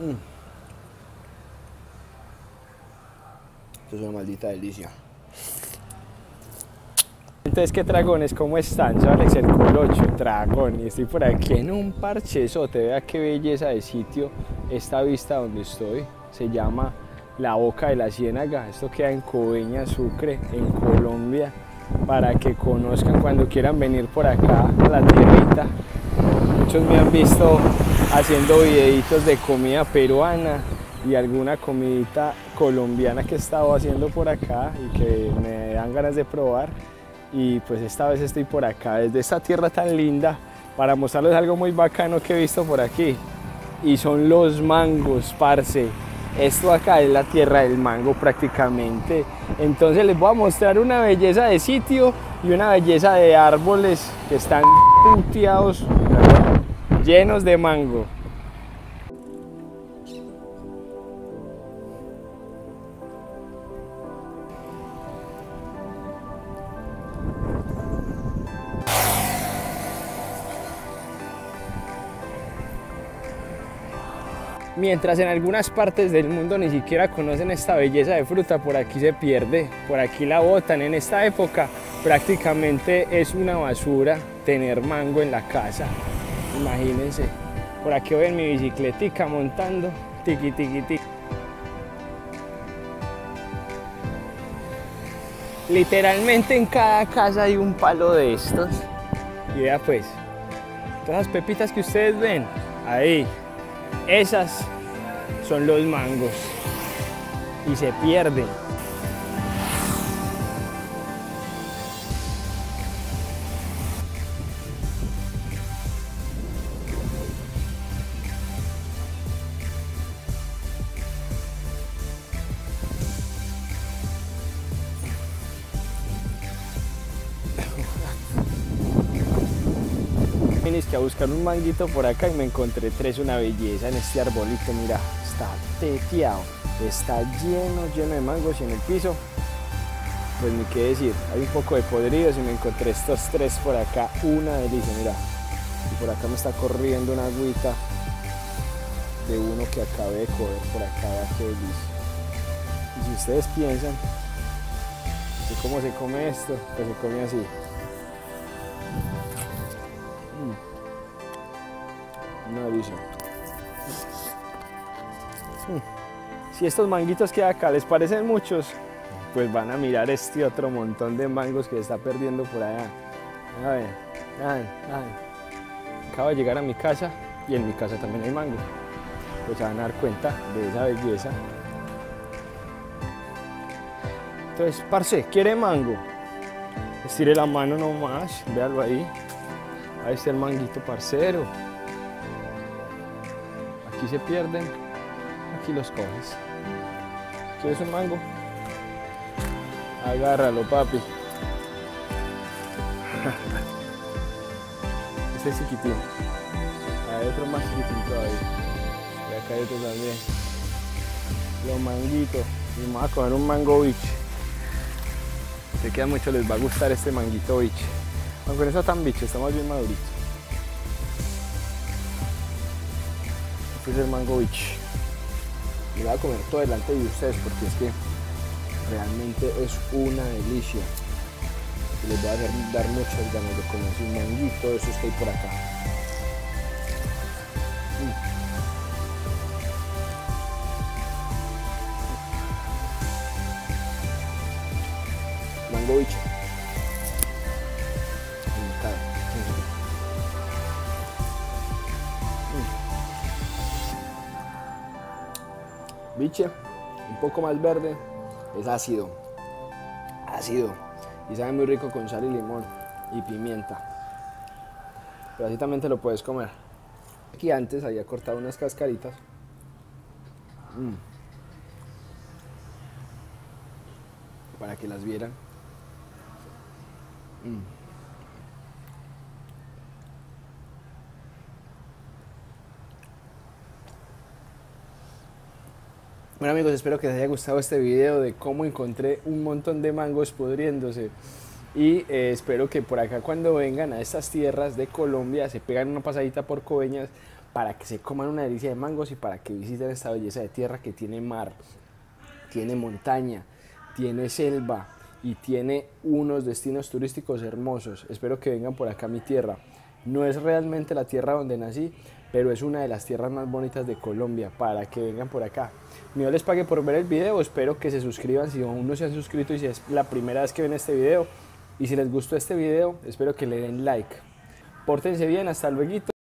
Mm. Esto es una maldita delicia. Entonces, ¿qué dragones? ¿Cómo están? Soy Alex el Colocho, dragón, y estoy por aquí en un parchezote. Vea qué belleza de sitio esta vista donde estoy. Se llama La Boca de la Ciénaga. Esto queda en Coveña, Sucre, en Colombia. Para que conozcan cuando quieran venir por acá a la tierrita. Muchos me han visto haciendo videitos de comida peruana y alguna comidita colombiana que he estado haciendo por acá y que me dan ganas de probar y pues esta vez estoy por acá, desde esta tierra tan linda, para mostrarles algo muy bacano que he visto por aquí. Y son los mangos, parce. Esto acá es la tierra del mango prácticamente. Entonces les voy a mostrar una belleza de sitio y una belleza de árboles que están puteados, llenos de mango. Mientras en algunas partes del mundo ni siquiera conocen esta belleza de fruta, por aquí se pierde, por aquí la botan. En esta época prácticamente es una basura tener mango en la casa. Imagínense, por aquí voy en mi bicicletica montando, tiqui tiqui tiqui. Literalmente en cada casa hay un palo de estos. Y vea pues, todas las pepitas que ustedes ven, ahí, esas son los mangos y se pierden. Que a buscar un manguito por acá y me encontré tres, una belleza en este arbolito, mira, está teteado, está lleno, lleno de mangos y en el piso, pues ni qué decir, hay un poco de podridos y me encontré estos tres por acá, una delicia, mira, y por acá me está corriendo una agüita de uno que acabé de coger por acá, vea qué delicia. Y si ustedes piensan cómo se come esto, pues se come así. Delicia. Si estos manguitos que hay acá les parecen muchos, pues van a mirar este otro montón de mangos que está perdiendo por allá. A ver, a ver, a ver. Acabo de llegar a mi casa y en mi casa también hay mango. Pues se van a dar cuenta de esa belleza. Entonces, parce, ¿quiere mango? Estire la mano nomás, véalo ahí. Ahí está el manguito parcero. Aquí se pierden, aquí los coges. ¿Quieres un mango? Agárralo, papi. Este es chiquitín. Hay otro más chiquitín todavía. Y acá hay otro también. Los manguitos. Y vamos a comer un mango beach. Sé que a muchos les va a gustar este manguito beach. Aunque no está tan bicho, está más bien madurito. Este es el mango beach. Me voy a comer todo delante de ustedes porque es que realmente es una delicia. Y les voy a dar muchas ganas de comer un manguito de esos que hay por acá. Mm. Mango Biche, un poco más verde, es ácido, ácido y sabe muy rico con sal y limón y pimienta. Pero así también te lo puedes comer. Aquí antes había cortado unas cascaritas. Mm. Para que las vieran. Mm. Bueno amigos, espero que les haya gustado este video de cómo encontré un montón de mangos pudriéndose. Y eh, espero que por acá cuando vengan a estas tierras de Colombia se pegan una pasadita por Coveñas para que se coman una delicia de mangos y para que visiten esta belleza de tierra que tiene mar, tiene montaña, tiene selva y tiene unos destinos turísticos hermosos. Espero que vengan por acá a mi tierra. No es realmente la tierra donde nací, pero es una de las tierras más bonitas de Colombia para que vengan por acá. Yo les pague por ver el video, espero que se suscriban si aún no se han suscrito y si es la primera vez que ven este video. Y si les gustó este video, espero que le den like. Pórtense bien, hasta luego.